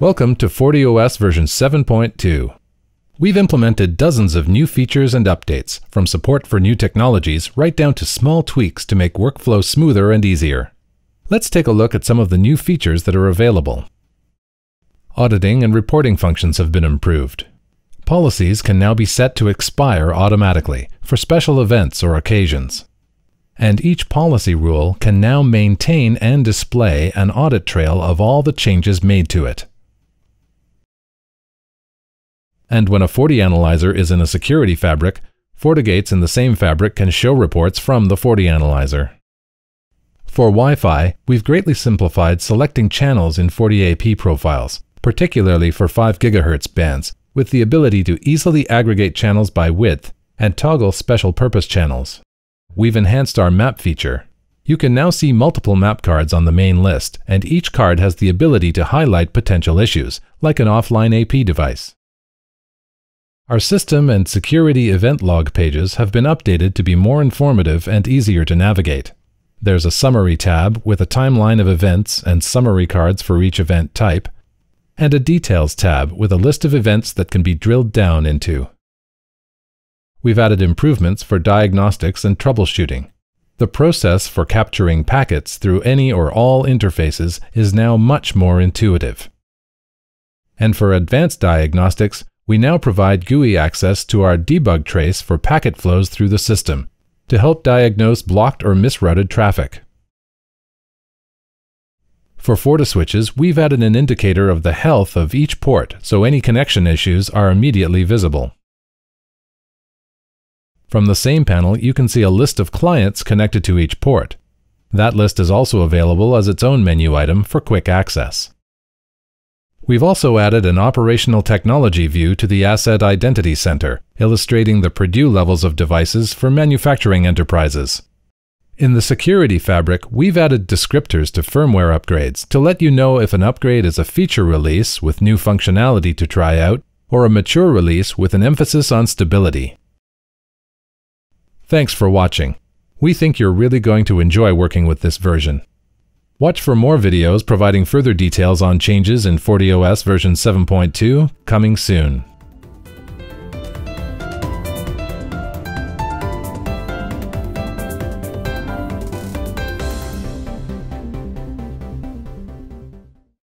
Welcome to FortiOS version 7.2. We've implemented dozens of new features and updates, from support for new technologies right down to small tweaks to make workflow smoother and easier. Let's take a look at some of the new features that are available. Auditing and reporting functions have been improved. Policies can now be set to expire automatically for special events or occasions. And each policy rule can now maintain and display an audit trail of all the changes made to it. And when a FortiAnalyzer analyzer is in a security fabric, FortiGates in the same fabric can show reports from the FortiAnalyzer. Analyzer. For Wi-Fi, we've greatly simplified selecting channels in FortiAP profiles, particularly for 5 GHz bands, with the ability to easily aggregate channels by width and toggle special purpose channels. We've enhanced our map feature. You can now see multiple map cards on the main list, and each card has the ability to highlight potential issues, like an offline AP device. Our system and security event log pages have been updated to be more informative and easier to navigate. There's a summary tab with a timeline of events and summary cards for each event type, and a details tab with a list of events that can be drilled down into. We've added improvements for diagnostics and troubleshooting. The process for capturing packets through any or all interfaces is now much more intuitive. And for advanced diagnostics, we now provide GUI access to our debug trace for packet flows through the system to help diagnose blocked or misrouted traffic. For FortiSwitches, we've added an indicator of the health of each port so any connection issues are immediately visible. From the same panel, you can see a list of clients connected to each port. That list is also available as its own menu item for quick access. We've also added an operational technology view to the Asset Identity Center, illustrating the Purdue levels of devices for manufacturing enterprises. In the security fabric, we've added descriptors to firmware upgrades to let you know if an upgrade is a feature release with new functionality to try out, or a mature release with an emphasis on stability. Thanks for watching. We think you're really going to enjoy working with this version. Watch for more videos providing further details on changes in FortiOS version 7.2 coming soon.